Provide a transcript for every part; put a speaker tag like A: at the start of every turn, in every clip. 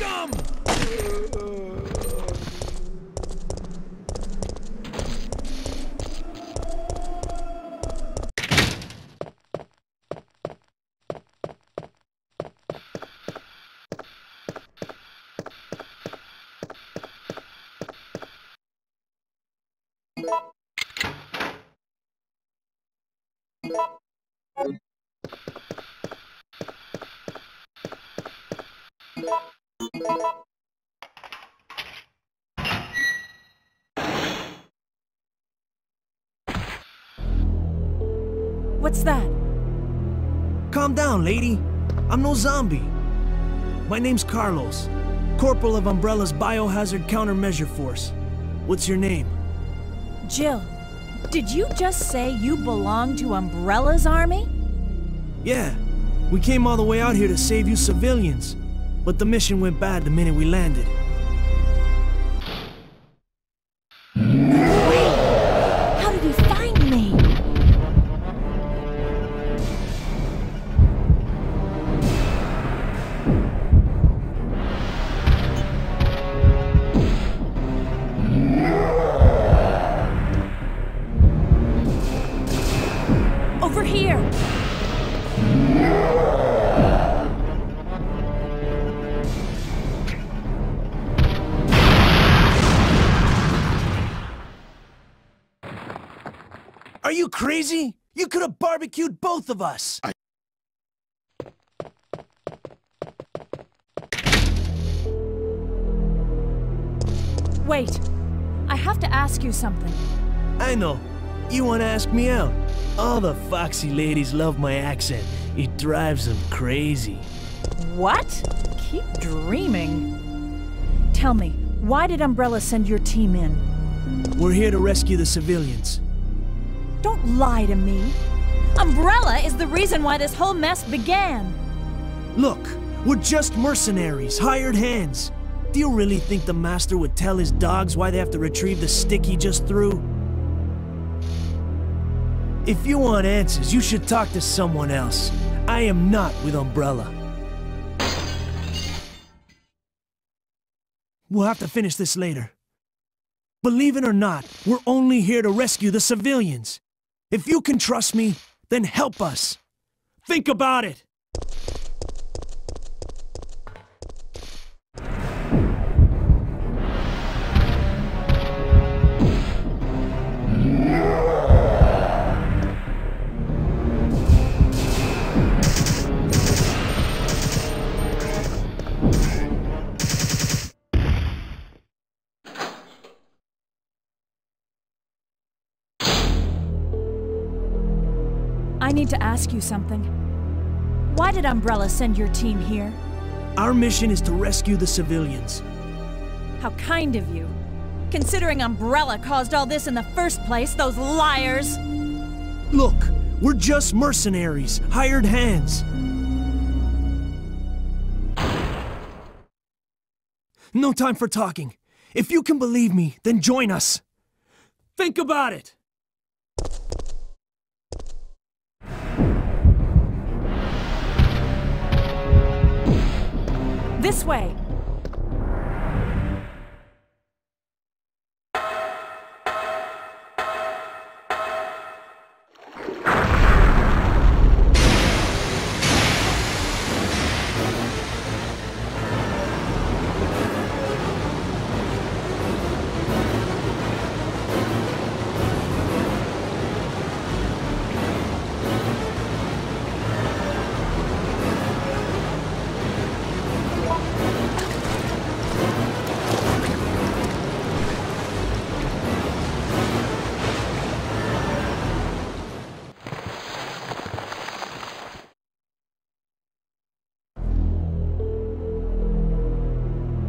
A: scum!
B: What's that?
A: Calm down, lady. I'm no zombie. My name's Carlos, Corporal of Umbrella's Biohazard Countermeasure Force. What's your name?
B: Jill, did you just say you belong to Umbrella's army?
A: Yeah, we came all the way out here to save you civilians. But the mission went bad the minute we landed.
B: Wait! How did he find me? Over here!
A: Are you crazy? You could have barbecued both of us!
B: Wait, I have to ask you something.
A: I know. You want to ask me out? All the foxy ladies love my accent. It drives them crazy.
B: What? Keep dreaming. Tell me, why did Umbrella send your team in?
A: We're here to rescue the civilians.
B: Don't lie to me. Umbrella is the reason why this whole mess began.
A: Look, we're just mercenaries, hired hands. Do you really think the master would tell his dogs why they have to retrieve the stick he just threw? If you want answers, you should talk to someone else. I am not with Umbrella. We'll have to finish this later. Believe it or not, we're only here to rescue the civilians. If you can trust me, then help us. Think about it.
B: I need to ask you something. Why did Umbrella send your team here?
A: Our mission is to rescue the civilians.
B: How kind of you. Considering Umbrella caused all this in the first place, those liars!
A: Look, we're just mercenaries, hired hands. No time for talking. If you can believe me, then join us. Think about it.
B: This way!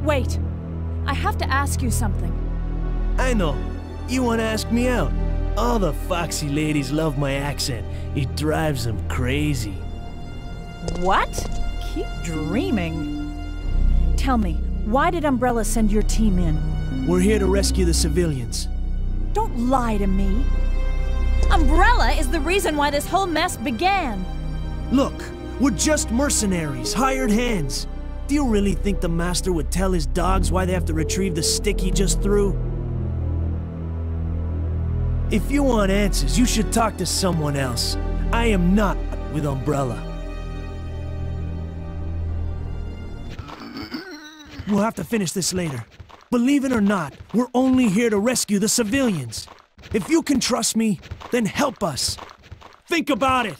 B: Wait. I have to ask you something.
A: I know. You want to ask me out. All the foxy ladies love my accent. It drives them crazy.
B: What? Keep dreaming. Tell me, why did Umbrella send your team in?
A: We're here to rescue the civilians.
B: Don't lie to me. Umbrella is the reason why this whole mess began.
A: Look, we're just mercenaries, hired hands. Do you really think the Master would tell his dogs why they have to retrieve the stick he just threw? If you want answers, you should talk to someone else. I am not with Umbrella. We'll have to finish this later. Believe it or not, we're only here to rescue the civilians. If you can trust me, then help us. Think about it.